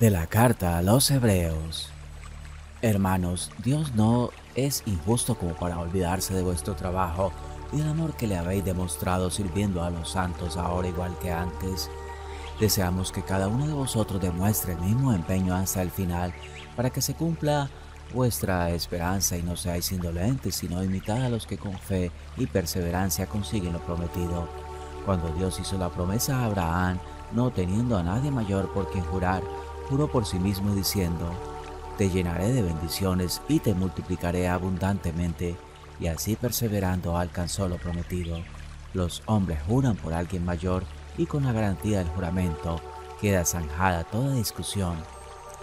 De la carta a los hebreos. Hermanos, Dios no es injusto como para olvidarse de vuestro trabajo y del amor que le habéis demostrado sirviendo a los santos ahora igual que antes. Deseamos que cada uno de vosotros demuestre el mismo empeño hasta el final para que se cumpla vuestra esperanza y no seáis indolentes, sino imitad a los que con fe y perseverancia consiguen lo prometido. Cuando Dios hizo la promesa a Abraham, no teniendo a nadie mayor por quien jurar, juró por sí mismo diciendo, Te llenaré de bendiciones y te multiplicaré abundantemente, y así perseverando alcanzó lo prometido. Los hombres juran por alguien mayor y con la garantía del juramento queda zanjada toda discusión.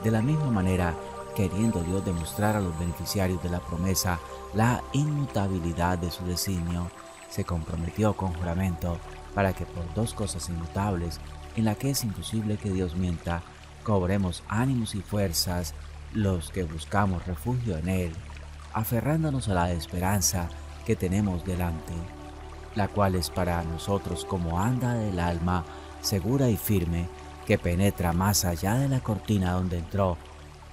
De la misma manera, queriendo Dios demostrar a los beneficiarios de la promesa la inmutabilidad de su designio, se comprometió con juramento para que por dos cosas inmutables, en la que es imposible que Dios mienta, cobremos ánimos y fuerzas los que buscamos refugio en Él, aferrándonos a la esperanza que tenemos delante, la cual es para nosotros como anda del alma, segura y firme, que penetra más allá de la cortina donde entró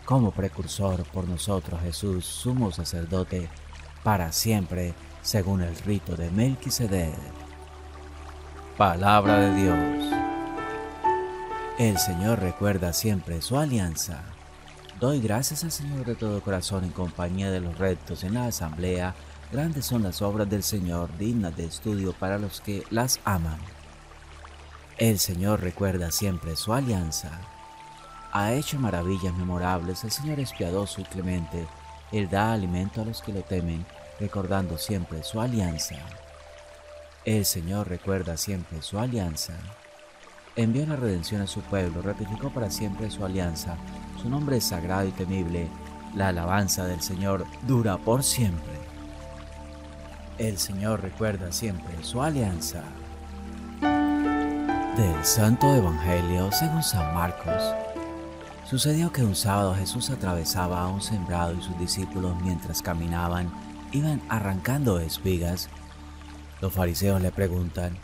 como precursor por nosotros Jesús, sumo sacerdote, para siempre, según el rito de Melquisedec. Palabra de Dios. El Señor recuerda siempre su alianza. Doy gracias al Señor de todo corazón en compañía de los rectos en la asamblea. Grandes son las obras del Señor, dignas de estudio para los que las aman. El Señor recuerda siempre su alianza ha hecho maravillas memorables, el Señor es piadoso y clemente, Él da alimento a los que lo temen, recordando siempre su alianza. El Señor recuerda siempre su alianza. Envió la redención a su pueblo, ratificó para siempre su alianza, su nombre es sagrado y temible, la alabanza del Señor dura por siempre. El Señor recuerda siempre su alianza. Del Santo Evangelio según San Marcos. Sucedió que un sábado Jesús atravesaba un sembrado y sus discípulos mientras caminaban iban arrancando espigas. Los fariseos le preguntan,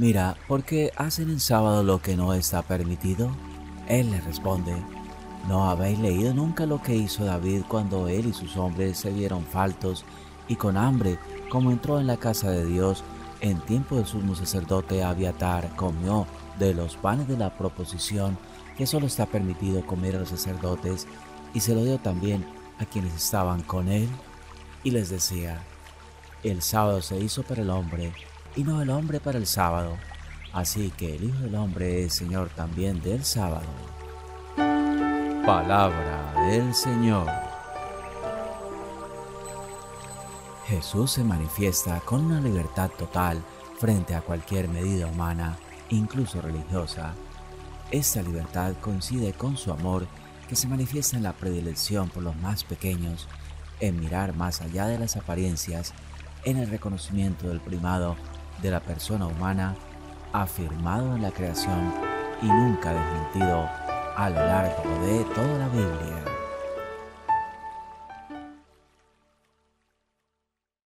mira, ¿por qué hacen en sábado lo que no está permitido? Él les responde, ¿no habéis leído nunca lo que hizo David cuando él y sus hombres se vieron faltos y con hambre, como entró en la casa de Dios, en tiempo del sumo sacerdote Abiatar comió de los panes de la proposición que solo está permitido comer a los sacerdotes, y se lo dio también a quienes estaban con él, y les decía, el sábado se hizo para el hombre, y no el hombre para el sábado, así que el Hijo del Hombre es Señor también del sábado. Palabra del Señor. Jesús se manifiesta con una libertad total frente a cualquier medida humana, incluso religiosa, esta libertad coincide con su amor que se manifiesta en la predilección por los más pequeños, en mirar más allá de las apariencias, en el reconocimiento del primado de la persona humana afirmado en la creación y nunca desmentido a lo largo de toda la Biblia.